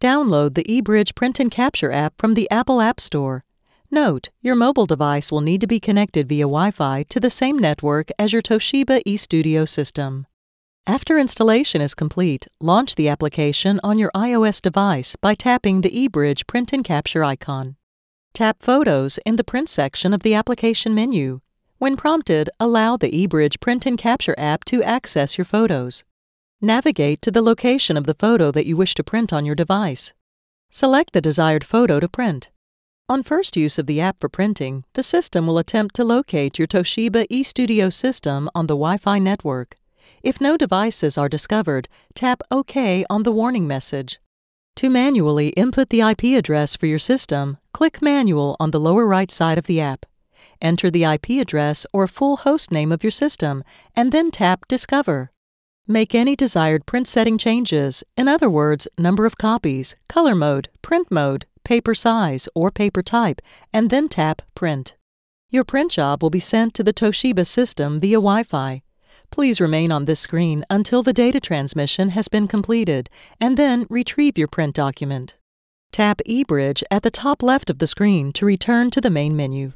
Download the eBridge Print and Capture app from the Apple App Store. Note, your mobile device will need to be connected via Wi-Fi to the same network as your Toshiba eStudio system. After installation is complete, launch the application on your iOS device by tapping the eBridge Print and Capture icon. Tap Photos in the Print section of the application menu. When prompted, allow the eBridge Print and Capture app to access your photos. Navigate to the location of the photo that you wish to print on your device. Select the desired photo to print. On first use of the app for printing, the system will attempt to locate your Toshiba eStudio system on the Wi-Fi network. If no devices are discovered, tap OK on the warning message. To manually input the IP address for your system, click Manual on the lower right side of the app. Enter the IP address or full host name of your system, and then tap Discover. Make any desired print setting changes, in other words, number of copies, color mode, print mode, paper size, or paper type, and then tap Print. Your print job will be sent to the Toshiba system via Wi-Fi. Please remain on this screen until the data transmission has been completed, and then retrieve your print document. Tap eBridge at the top left of the screen to return to the main menu.